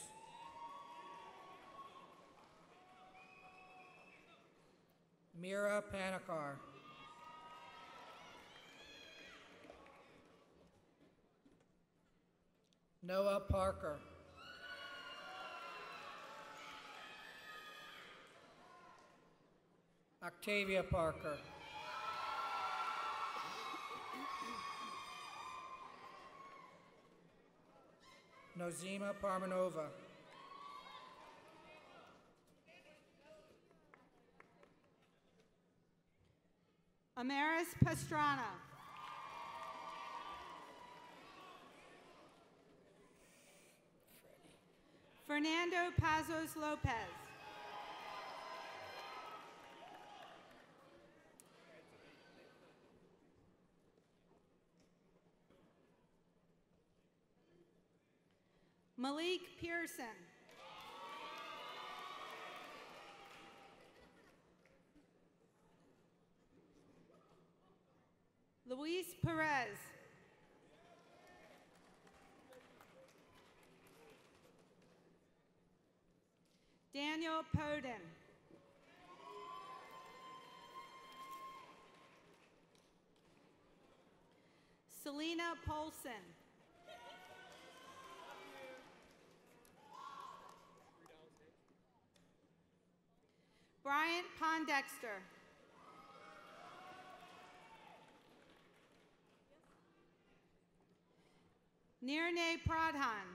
Mira Panikar. Noah Parker. Octavia Parker. Nozima Parmanova. Amaris Pastrana. Fernando Pazos Lopez. Malik Pearson. Luis Perez. Daniel Poden. Selena Polson. Bryant Pondexter. Nirne Pradhan.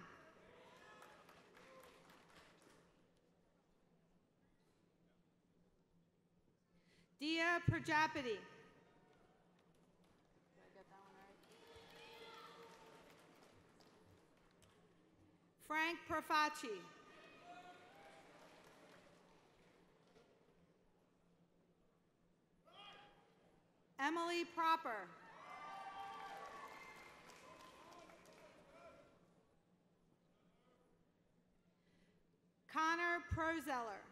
Dia Prajapati. Frank Profaci. Emily Proper. Connor Prozeller.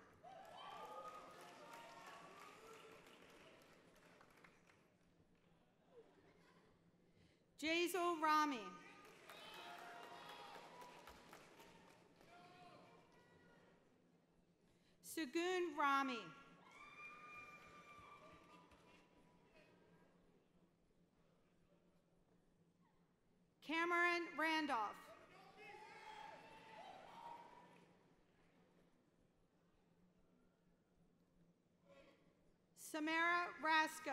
Jazel Rami. Sugun Rami. Cameron Randolph. Samara Rasco.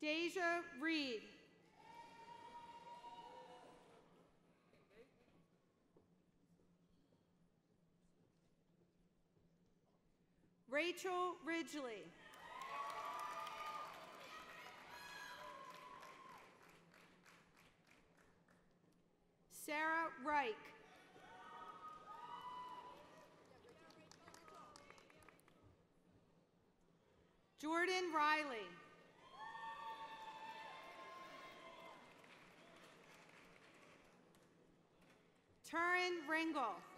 Deja Reed. Rachel Ridgely. Sarah Reich. Jordan Riley. Turin Ringel.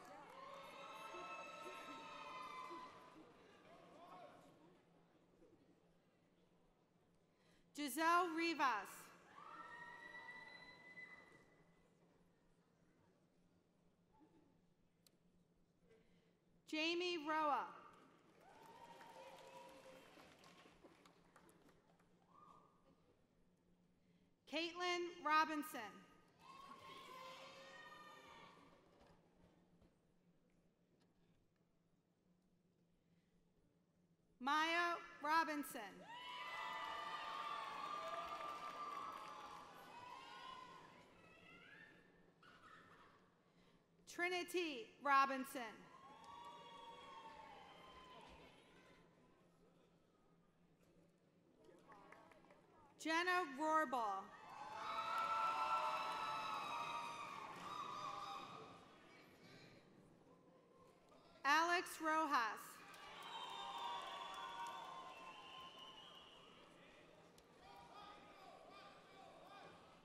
Giselle Rivas. Jamie Roa. Caitlin Robinson. Maya Robinson. Trinity Robinson. Jenna Rohrball. Alex Rojas.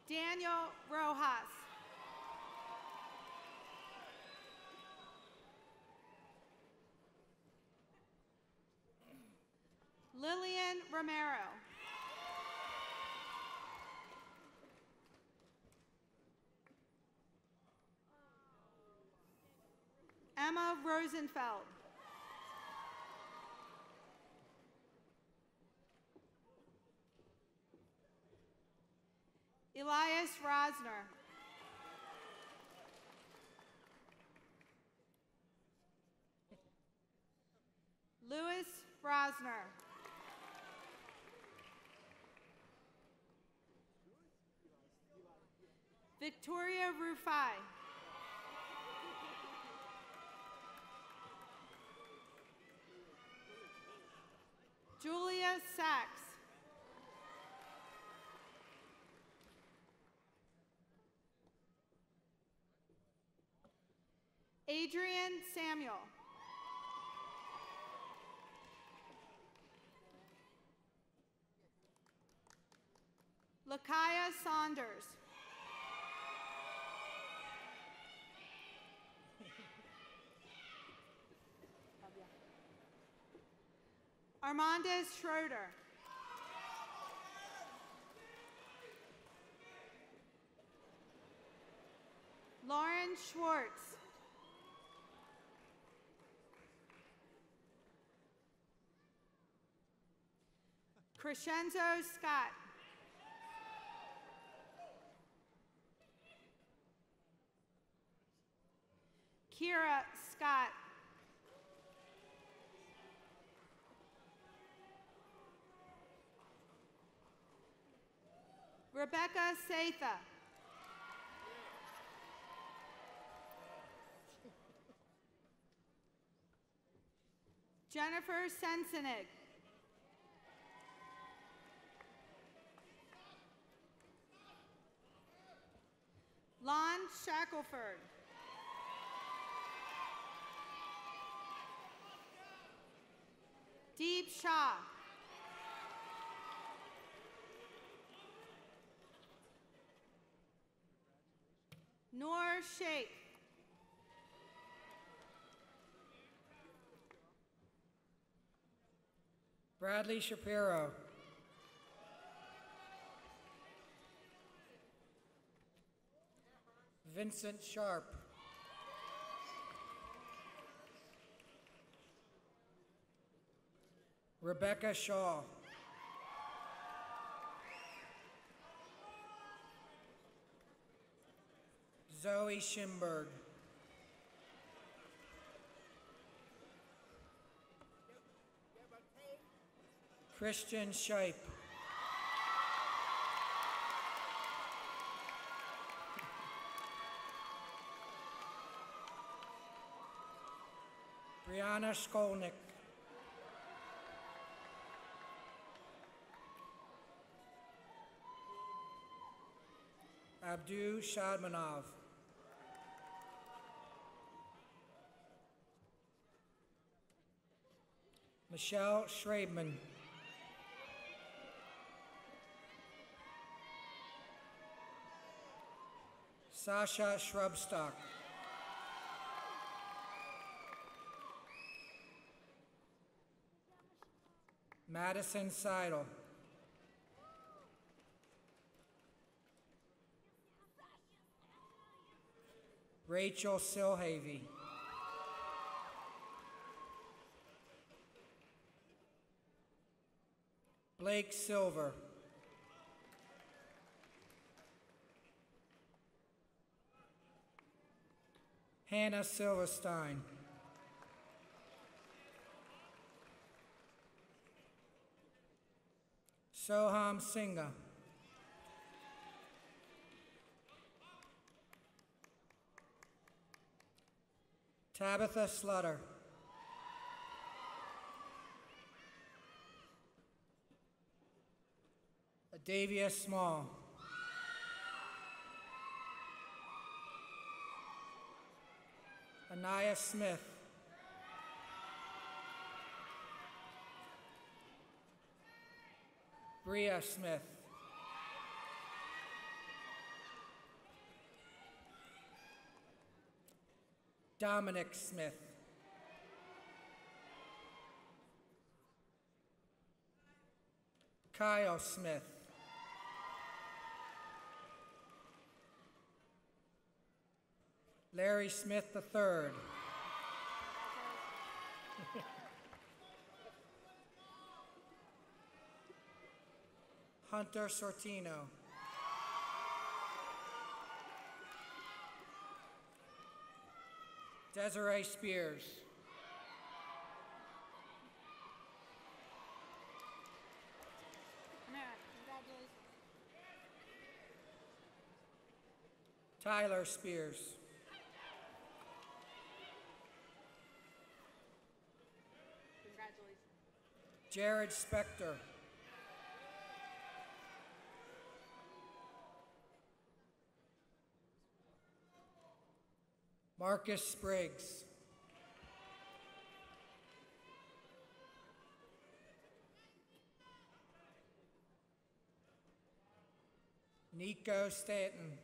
Daniel Rojas. Lillian Romero. Emma Rosenfeld. Elias Rosner. Louis Rosner. Victoria Rufai. Julia Sachs. Adrian Samuel. Lakaya Saunders. Armandez Schroeder. Lauren Schwartz. Crescenzo Scott. Kira Scott. Rebecca Satha. Jennifer Sensenig. Lon Shackelford. Deep Shah. Noor Sheikh. Bradley Shapiro. Vincent Sharp. Rebecca Shaw. Zoe Schimberg. Christian Shipe. Brianna Skolnick. Abdu Shadmanov. Michelle Schraebman. Sasha Shrubstock. Madison Seidel. Rachel Silhavy. Blake Silver. Hannah Silverstein. Soham Singha. Tabitha Slutter. Adavia Small. Anaya Smith. Bria Smith. Dominic Smith. Kyle Smith. Larry Smith III. Hunter Sortino. Desiree Spears. Tyler Spears. Jared Spector. Marcus Spriggs. Nico Stanton.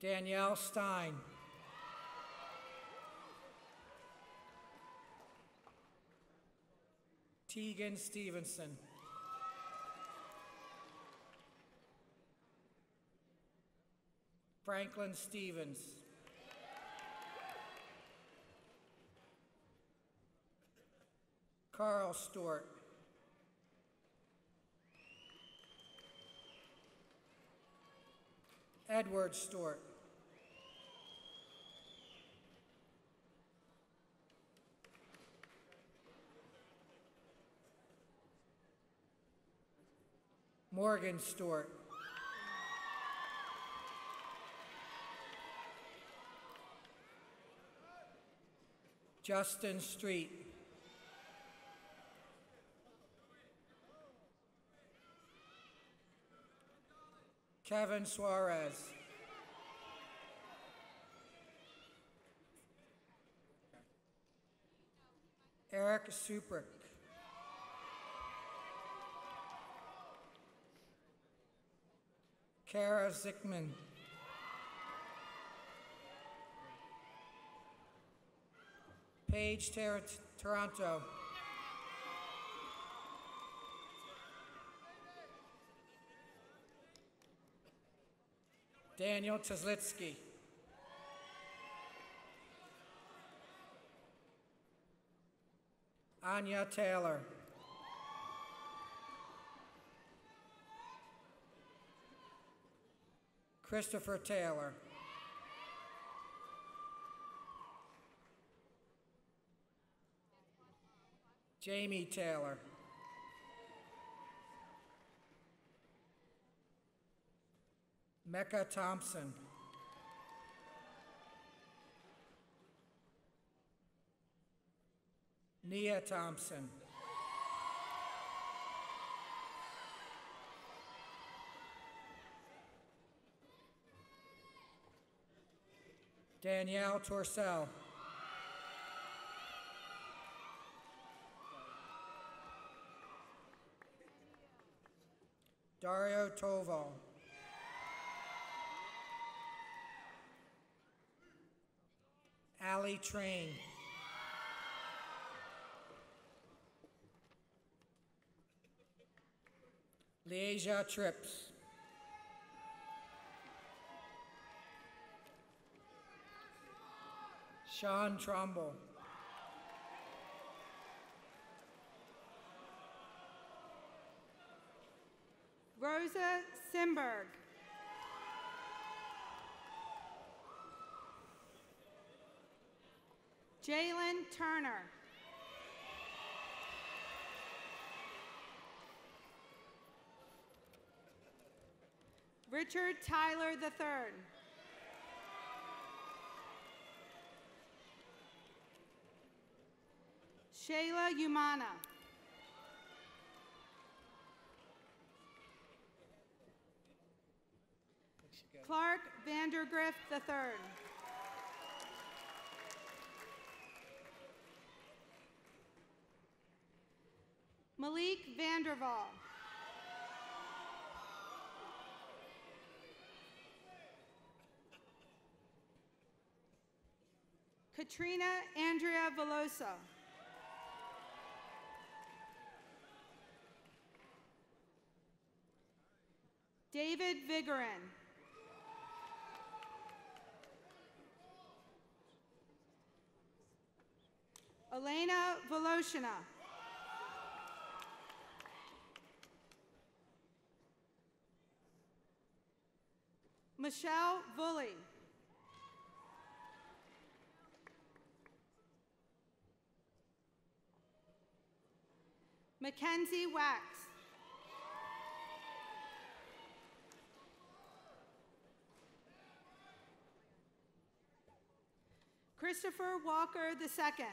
Danielle Stein. Tegan Stevenson. Franklin Stevens. Carl Stewart. Edward Stewart. Morgan Stewart. Justin Street. Kevin Suarez. Eric Suprick. Kara Zickman. Paige Tar- Toronto. Daniel Tazlitsky. Anya Taylor. Christopher Taylor. Jamie Taylor. Mecca Thompson. Nia Thompson. Danielle Torcell. Dario Tovo. Ali Train. Leasia Trips. Sean Trumbull. Rosa Simberg. Jalen Turner. Richard Tyler III. Shayla Umana. Clark Vandergrift III. Malik Vanderval. Katrina Andrea Veloso. David Vigorin. Elena Voloshina. Michelle Vully. Mackenzie Wax. Christopher Walker II.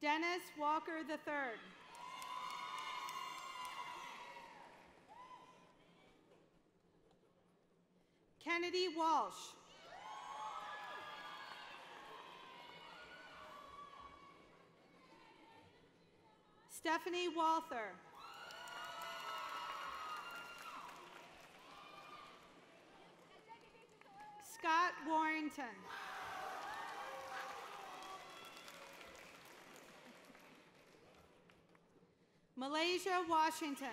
Dennis Walker III. Kennedy Walsh. Stephanie Walther. Scott Warrington. Malaysia, Washington.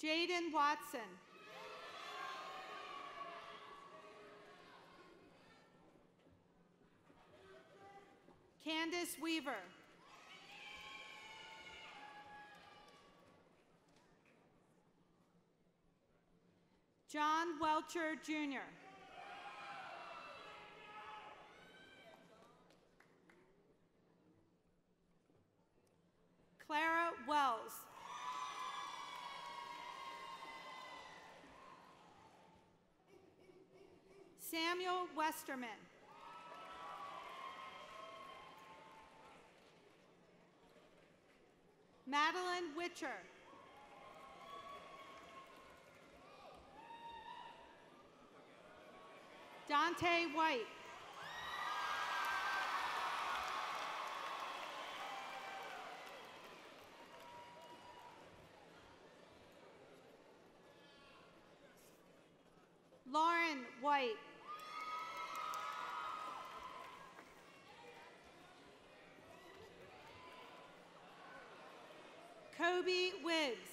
Jaden Watson. Candace Weaver. John Welcher Jr. Clara Wells. Samuel Westerman. Madeline Witcher. Dante White. Lauren White. Kobe Wiggs.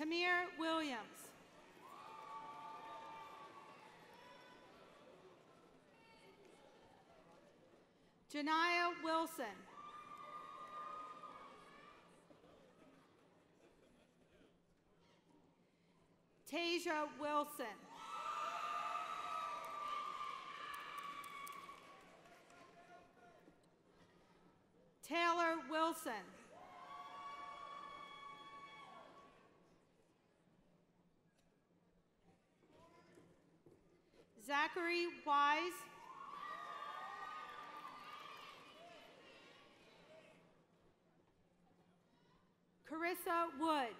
Tamir Williams. Janiyah Wilson. Tasia Wilson. Taylor Wilson. Zachary Wise. Carissa Wood.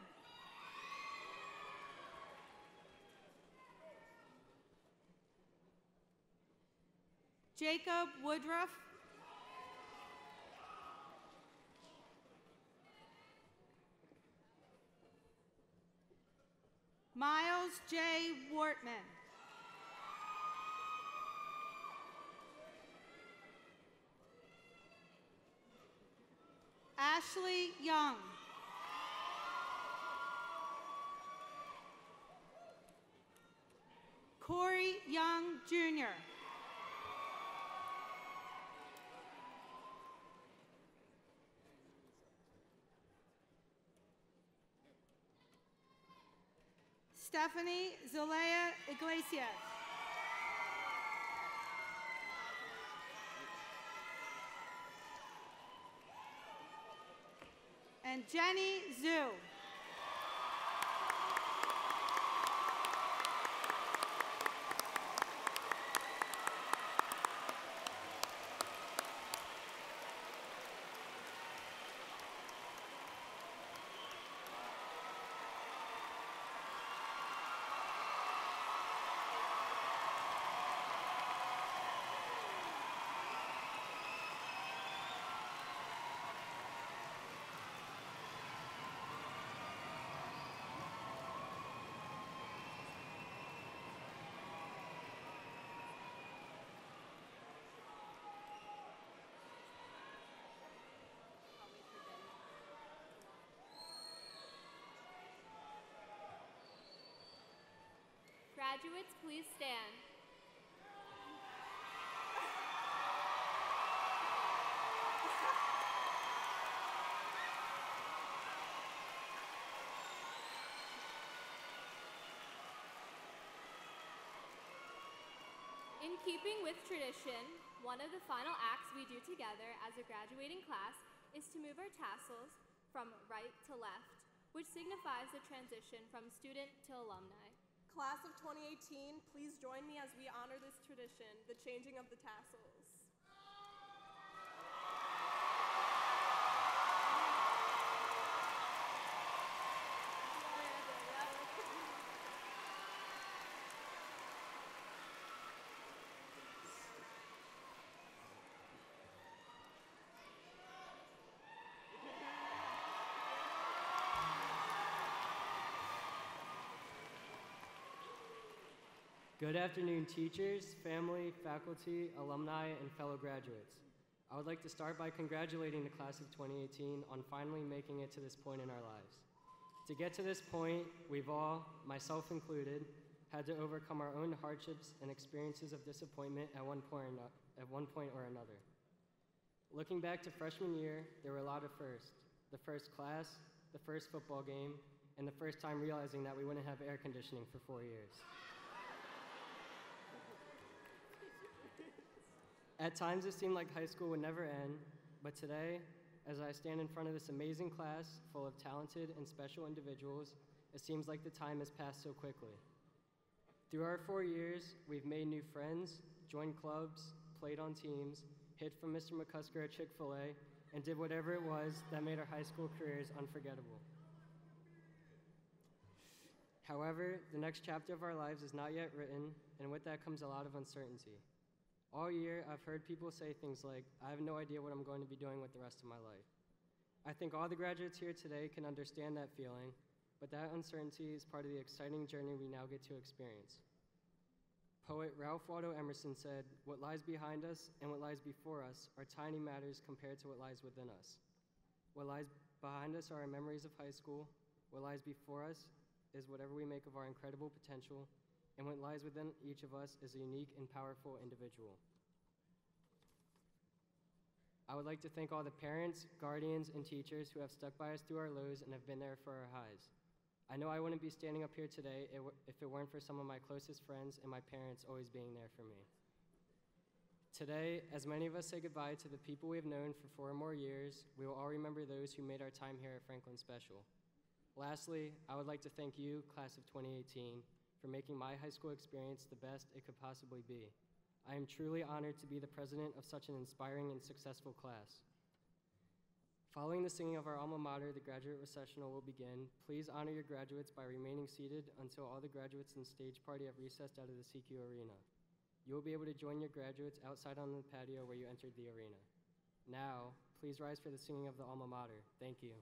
Jacob Woodruff. Miles J. Wortman. Ashley Young. Corey Young Jr. Stephanie Zelaya Iglesias. And Jenny Zhu. Graduates, please stand. In keeping with tradition, one of the final acts we do together as a graduating class is to move our tassels from right to left, which signifies the transition from student to alumni. Class of 2018, please join me as we honor this tradition, the changing of the tassels. Good afternoon, teachers, family, faculty, alumni, and fellow graduates. I would like to start by congratulating the class of 2018 on finally making it to this point in our lives. To get to this point, we've all, myself included, had to overcome our own hardships and experiences of disappointment at one point at one point or another. Looking back to freshman year, there were a lot of firsts. The first class, the first football game, and the first time realizing that we wouldn't have air conditioning for four years. At times, it seemed like high school would never end, but today, as I stand in front of this amazing class full of talented and special individuals, it seems like the time has passed so quickly. Through our four years, we've made new friends, joined clubs, played on teams, hid from Mr. McCusker at Chick fil A, and did whatever it was that made our high school careers unforgettable. However, the next chapter of our lives is not yet written, and with that comes a lot of uncertainty. All year, I've heard people say things like, I have no idea what I'm going to be doing with the rest of my life. I think all the graduates here today can understand that feeling, but that uncertainty is part of the exciting journey we now get to experience. Poet Ralph Waldo Emerson said, What lies behind us and what lies before us are tiny matters compared to what lies within us. What lies behind us are our memories of high school. What lies before us is whatever we make of our incredible potential and what lies within each of us is a unique and powerful individual. I would like to thank all the parents, guardians, and teachers who have stuck by us through our lows and have been there for our highs. I know I wouldn't be standing up here today if it weren't for some of my closest friends and my parents always being there for me. Today, as many of us say goodbye to the people we have known for four or more years, we will all remember those who made our time here at Franklin special. Lastly, I would like to thank you, class of 2018, for making my high school experience the best it could possibly be. I am truly honored to be the president of such an inspiring and successful class. Following the singing of our alma mater, the graduate recessional will begin. Please honor your graduates by remaining seated until all the graduates and stage party have recessed out of the SECU arena. You will be able to join your graduates outside on the patio where you entered the arena. Now, please rise for the singing of the alma mater. Thank you.